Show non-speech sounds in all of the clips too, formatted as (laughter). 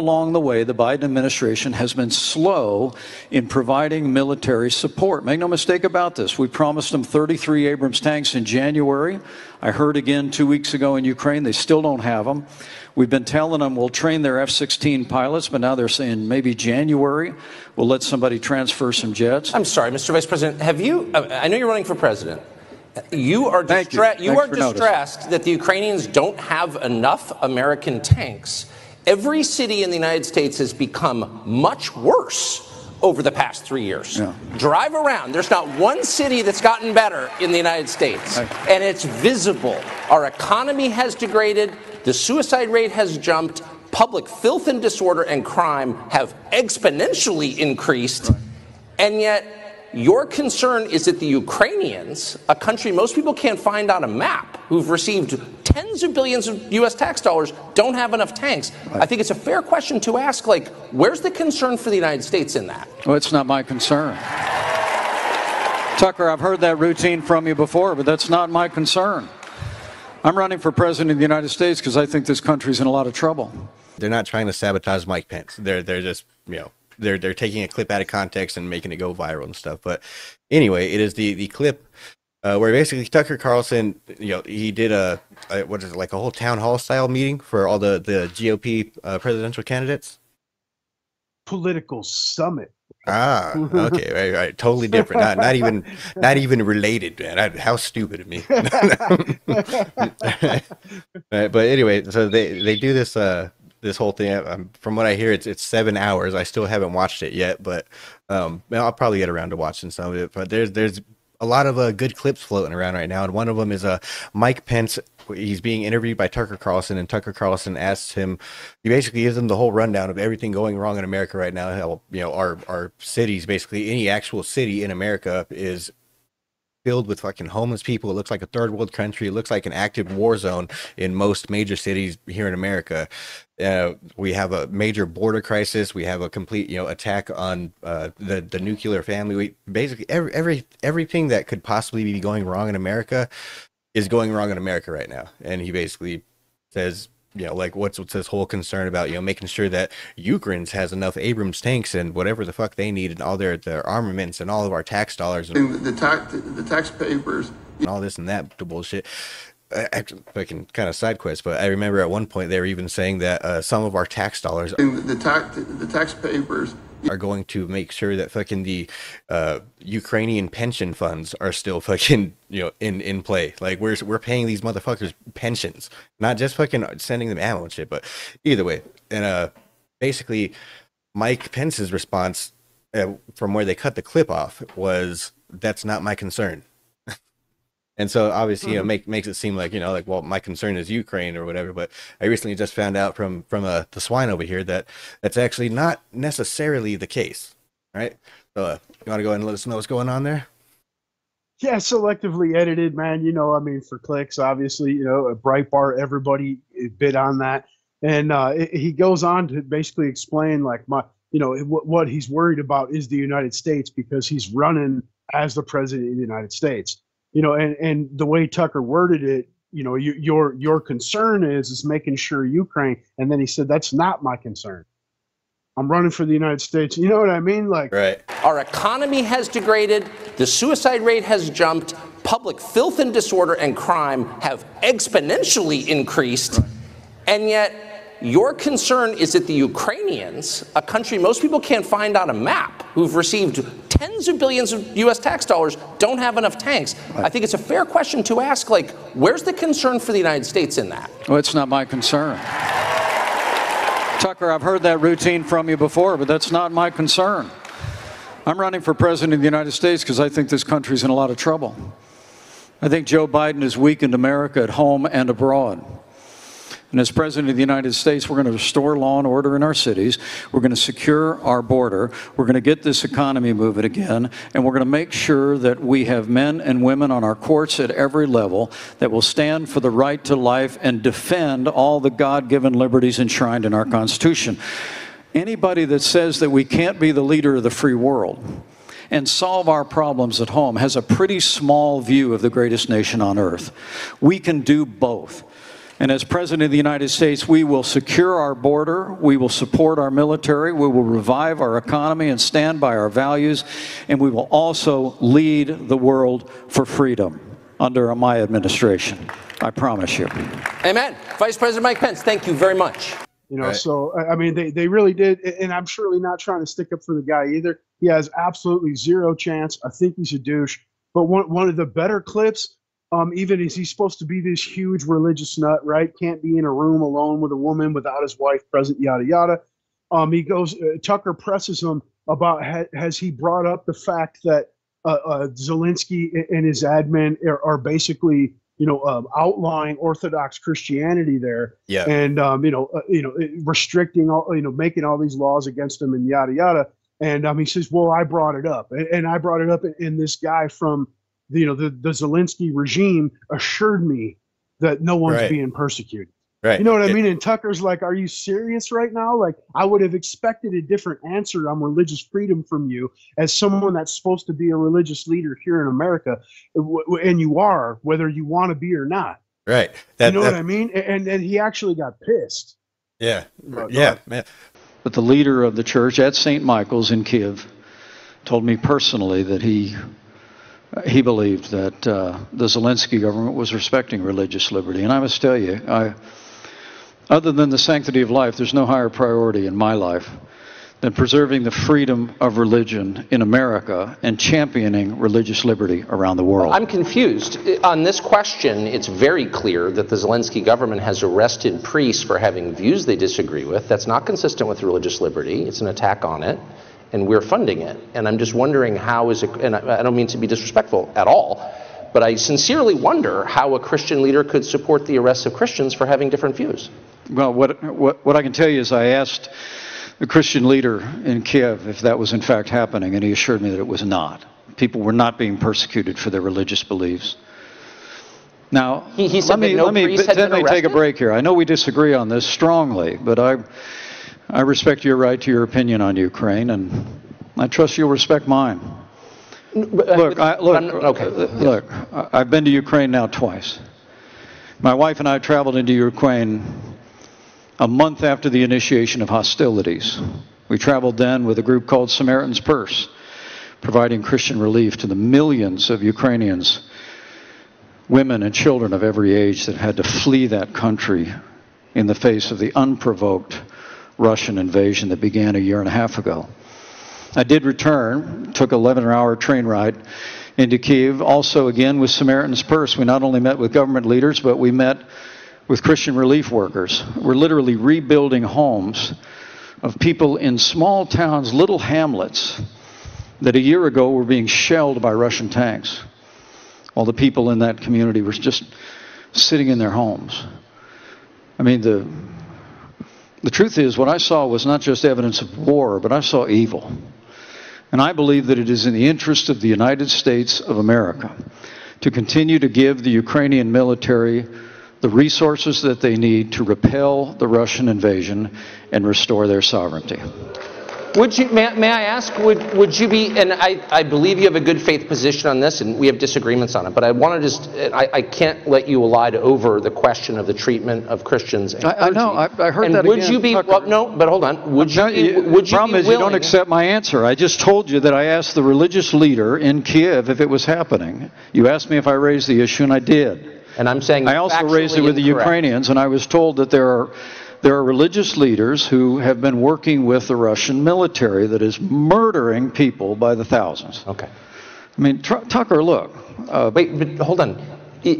along the way, the Biden administration has been slow in providing military support. Make no mistake about this. We promised them 33 Abrams tanks in January. I heard again two weeks ago in Ukraine, they still don't have them. We've been telling them we'll train their F 16 pilots, but now they're saying maybe January we'll let somebody transfer some jets. I'm sorry, Mr. Vice President. Have you, I know you're running for president. You are, distra- you. you are distressed that the Ukrainians don't have enough American tanks every city in the United States has become much worse over the past three years. Yeah. Drive around. There's not one city that's gotten better in the United States. And it's visible. Our economy has degraded. The suicide rate has jumped. Public filth and disorder and crime have exponentially increased. Right. And yet, your concern is that the Ukrainians, a country most people can't find on a map, who've received tens of billions of U.S. tax dollars, don't have enough tanks. Right. I think it's a fair question to ask, like, where's the concern for the United States in that? Well, it's not my concern. Tucker, I've heard that routine from you before, but that's not my concern. I'm running for president of the United States because I think this country's in a lot of trouble. They're not trying to sabotage Mike Pence. They're they're just you know they're they're taking a clip out of context and making it go viral and stuff. But anyway, it is the the clip uh, where basically Tucker Carlson, you know, he did a, a, what is it like a whole town hall style meeting for all the the GOP uh, presidential candidates. Political summit. Ah, okay, (laughs) right, right, totally different. Not, not even, not even related, man. I, how stupid of me. (laughs) right, but anyway, so they they do this uh this whole thing. Um, from what I hear, it's it's seven hours. I still haven't watched it yet, but um, I'll probably get around to watching some of it. But there's there's a lot of uh, good clips floating around right now, and one of them is uh, Mike Pence. He's being interviewed by Tucker Carlson, and Tucker Carlson asks him. He basically gives him the whole rundown of everything going wrong in America right now. How you know our our cities, basically any actual city in America, is filled with fucking homeless people. It looks like a third world country. It looks like an active war zone in most major cities here in America. Uh, we have a major border crisis. We have a complete, you know, attack on uh, the the nuclear family. We basically every every everything that could possibly be going wrong in America is going wrong in America right now. And he basically says you know, like what's what's this whole concern about, you know, making sure that Ukraine's has enough Abrams tanks and whatever the fuck they need and all their their armaments and all of our tax dollars and the tax the tax papers and all this and that bullshit. I, I can kind of side quest, but I remember at one point they were even saying that uh, some of our tax dollars, the tax the tax papers are going to make sure that fucking the uh, Ukrainian pension funds are still fucking you know in in play. Like we're we're paying these motherfuckers pensions, not just fucking sending them ammo and shit. But either way, and uh, basically, Mike Pence's response uh, from where they cut the clip off was, "That's not my concern." And so obviously, you know, mm-hmm. make, makes it seem like, you know, like, well, my concern is Ukraine or whatever. But I recently just found out from, from uh, the swine over here that that's actually not necessarily the case. Right. So uh, you want to go ahead and let us know what's going on there? Yeah, selectively edited, man. You know, I mean, for clicks, obviously, you know, a Breitbart, everybody bid on that. And uh, it, he goes on to basically explain, like, my, you know, what, what he's worried about is the United States because he's running as the president of the United States you know, and and the way Tucker worded it, you know, you, your your concern is is making sure Ukraine, and then he said that's not my concern. I'm running for the United States. You know what I mean? Like, right. Our economy has degraded. The suicide rate has jumped. Public filth and disorder and crime have exponentially increased, right. and yet your concern is that the Ukrainians, a country most people can't find on a map, who've received tens of billions of U.S. tax dollars, don't have enough tanks. Right. I think it's a fair question to ask, like, where's the concern for the United States in that? Well, it's not my concern. Tucker, I've heard that routine from you before, but that's not my concern. I'm running for president of the United States because I think this country's in a lot of trouble. I think Joe Biden has weakened America at home and abroad. And as President of the United States, we're going to restore law and order in our cities. We're going to secure our border. We're going to get this economy moving again. And we're going to make sure that we have men and women on our courts at every level that will stand for the right to life and defend all the God given liberties enshrined in our Constitution. Anybody that says that we can't be the leader of the free world and solve our problems at home has a pretty small view of the greatest nation on earth. We can do both. And as President of the United States, we will secure our border, we will support our military, we will revive our economy and stand by our values, and we will also lead the world for freedom under my administration. I promise you. Amen. Vice President Mike Pence, thank you very much. You know, right. so I mean, they, they really did, and I'm surely not trying to stick up for the guy either. He has absolutely zero chance. I think he's a douche. But one one of the better clips, um, even is he supposed to be this huge religious nut, right? Can't be in a room alone with a woman without his wife present, yada yada. Um, he goes. Uh, Tucker presses him about ha- has he brought up the fact that uh, uh, Zelensky and his admin are, are basically you know, um, outlawing Orthodox Christianity there, yeah, and um, you know, uh, you know, restricting all, you know, making all these laws against them and yada yada. And um, he says, "Well, I brought it up, and, and I brought it up, and, and this guy from, you know, the the Zelensky regime assured me that no one's right. being persecuted." Right. You know what I mean? And Tucker's like, "Are you serious right now?" Like, I would have expected a different answer on religious freedom from you as someone that's supposed to be a religious leader here in America, and you are, whether you want to be or not. Right. That, you know that, what I mean? And and he actually got pissed. Yeah. yeah, man. But the leader of the church at St. Michael's in Kiev told me personally that he he believed that uh, the Zelensky government was respecting religious liberty, and I must tell you, I other than the sanctity of life, there's no higher priority in my life than preserving the freedom of religion in America and championing religious liberty around the world. I'm confused. On this question, it's very clear that the Zelensky government has arrested priests for having views they disagree with. That's not consistent with religious liberty. It's an attack on it, and we're funding it. And I'm just wondering how is it, and I don't mean to be disrespectful at all, but I sincerely wonder how a Christian leader could support the arrest of Christians for having different views. Well, what, what, what I can tell you is I asked the Christian leader in Kiev if that was in fact happening, and he assured me that it was not. People were not being persecuted for their religious beliefs. Now, he, he let me, no let me, let me take a break here. I know we disagree on this strongly, but I, I respect your right to your opinion on Ukraine, and I trust you'll respect mine. Look, I, look, okay. look. I've been to Ukraine now twice. My wife and I traveled into Ukraine a month after the initiation of hostilities. We traveled then with a group called Samaritan's Purse, providing Christian relief to the millions of Ukrainians, women and children of every age that had to flee that country in the face of the unprovoked Russian invasion that began a year and a half ago. I did return, took an 11 hour train ride into Kiev, also again with Samaritan's Purse. We not only met with government leaders, but we met with Christian relief workers. We're literally rebuilding homes of people in small towns, little hamlets, that a year ago were being shelled by Russian tanks. While the people in that community were just sitting in their homes. I mean, the, the truth is, what I saw was not just evidence of war, but I saw evil. And I believe that it is in the interest of the United States of America to continue to give the Ukrainian military the resources that they need to repel the Russian invasion and restore their sovereignty. Would you, may, may, I ask, would, would you be, and I, I believe you have a good faith position on this, and we have disagreements on it, but I want to just, I, I can't let you elide over the question of the treatment of Christians. And I, I know, I, I heard and that would again, you be, well, no, but hold on, would you, be, would you problem be is you don't accept my answer. I just told you that I asked the religious leader in Kiev if it was happening. You asked me if I raised the issue, and I did. And I'm saying I also raised it with the Ukrainians, and I was told that there are there are religious leaders who have been working with the Russian military that is murdering people by the thousands. Okay. I mean, Tucker, look. Uh, Wait, but hold on.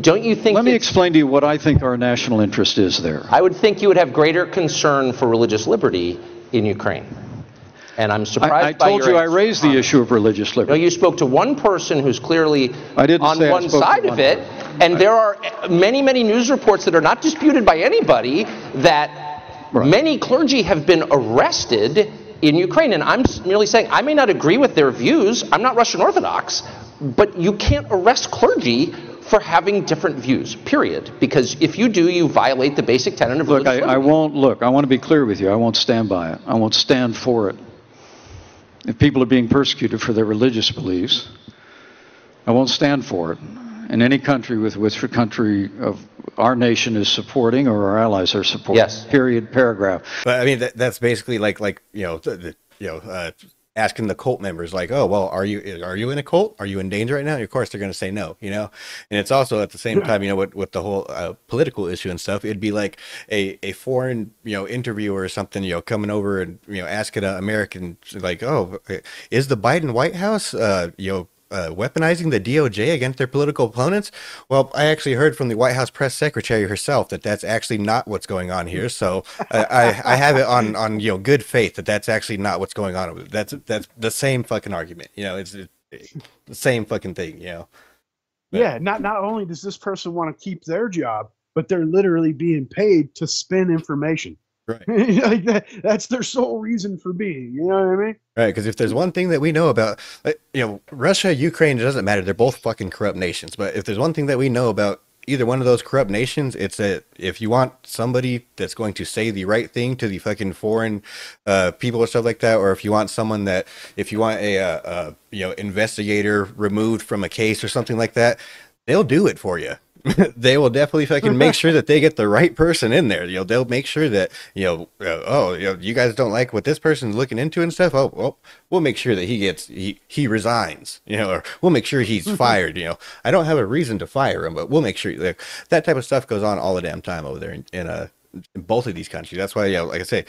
Don't you think? Let me explain to you what I think our national interest is there. I would think you would have greater concern for religious liberty in Ukraine. And I'm surprised I, I told you I raised the issue of religious liberty. No, you spoke to one person who's clearly I didn't on one side of it, and there are many, many news reports that are not disputed by anybody that right. many clergy have been arrested in Ukraine. And I'm merely saying I may not agree with their views. I'm not Russian Orthodox, but you can't arrest clergy for having different views, period. Because if you do, you violate the basic tenet of look, I, I, won't look. I want to be clear with you. I won't stand by it. I won't stand for it. If people are being persecuted for their religious beliefs, I won't stand for it. In any country with which the country of our nation is supporting or our allies are supporting. Yes. Period. Paragraph. But I mean, that, that's basically like like you know the, the, you know uh, asking the cult members like, oh well, are you are you in a cult? Are you in danger right now? And of course, they're going to say no. You know, and it's also at the same time, you know, with with the whole uh, political issue and stuff, it'd be like a a foreign you know interviewer or something, you know, coming over and you know asking an American like, oh, is the Biden White House, uh, you know uh, weaponizing the DOJ against their political opponents? Well, I actually heard from the White House press secretary herself that that's actually not what's going on here. So uh, I, I have it on, on you know good faith that that's actually not what's going on. That's that's the same fucking argument. You know, it's, it's the same fucking thing. You know. But, yeah. Not not only does this person want to keep their job, but they're literally being paid to spin information. Right. (laughs) like that, that's their sole reason for being. You know what I mean? Right. Because if there's one thing that we know about, like, you know, Russia, Ukraine, it doesn't matter. They're both fucking corrupt nations. But if there's one thing that we know about either one of those corrupt nations, it's that if you want somebody that's going to say the right thing to the fucking foreign uh, people or stuff like that, or if you want someone that, if you want a, uh, a you know investigator removed from a case or something like that, they'll do it for you. (laughs) they will definitely fucking make sure that they get the right person in there. You know, they'll make sure that you know, uh, oh, you know, you guys don't like what this person's looking into and stuff. Oh, well, we'll make sure that he gets he he resigns. You know, or we'll make sure he's fired. You know, I don't have a reason to fire him, but we'll make sure like, that type of stuff goes on all the damn time over there in, in uh in both of these countries. That's why, yeah, you know, like I say,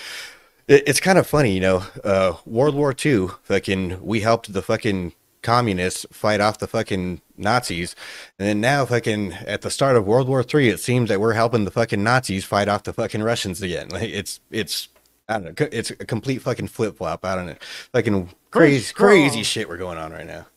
it's kind of funny, you know, uh, World War II, fucking, we helped the fucking communists fight off the fucking Nazis. And then now fucking at the start of World War Three, it seems that we're helping the fucking Nazis fight off the fucking Russians again. (laughs) Like it's it's I don't know. It's a complete fucking flip flop. I don't know. Fucking crazy crazy shit we're going on right now.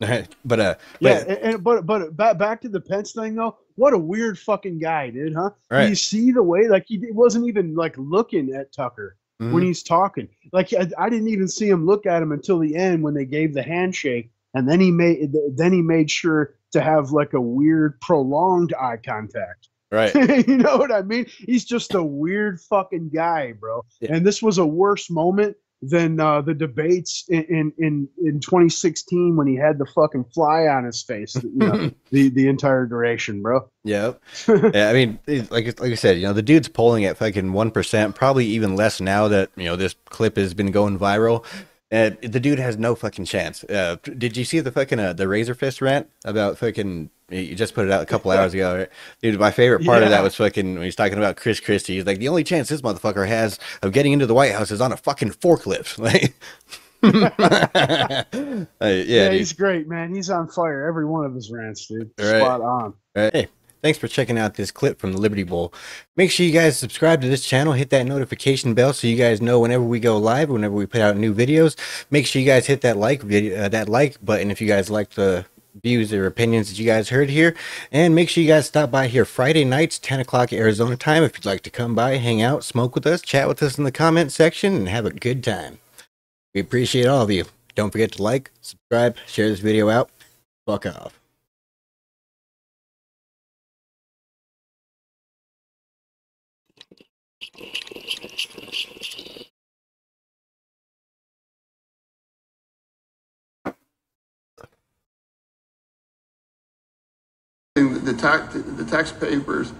(laughs) (laughs) but uh yeah but, and, but but back back to the Pence thing though what a weird fucking guy dude huh right. you see the way like he wasn't even like looking at Tucker mm-hmm. when he's talking. Like I, I, didn't even see him look at him until the end when they gave the handshake, and then he made then he made sure to have like a weird prolonged eye contact. Right. (laughs) you know what I mean? He's just a weird fucking guy, bro. Yeah. And this was a worse moment than uh, the debates in, in, in in 2016 when he had the fucking fly on his face. You know, (laughs) the the entire duration, bro. Yep. (laughs) yeah, I mean, like like I said, you know, the dude's polling at fucking one percent, probably even less now that you know this clip has been going viral. Uh, the dude has no fucking chance. Uh, did you see the fucking uh, the Razorfist rant about fucking? You just put it out a couple hours ago, right? dude. My favorite part yeah. of that was fucking when he's talking about Chris Christie. He's like, the only chance this motherfucker has of getting into the White House is on a fucking forklift. (laughs) (laughs) Like, yeah, yeah he's great, man. He's on fire. Every one of his rants, dude. Right. Spot on. Right. Hey, Thanks for checking out this clip from the Liberty Bowl. Make sure you guys subscribe to this channel, hit that notification bell so you guys know whenever we go live, whenever we put out new videos. Make sure you guys hit that like video, uh, that like button if you guys like the views or opinions that you guys heard here. And make sure you guys stop by here Friday nights, 10 o'clock Arizona time. If you'd like to come by, hang out, smoke with us, chat with us in the comment section, and have a good time. We appreciate all of you. Don't forget to like, subscribe, share this video out. Fuck off. The tax, the tax papers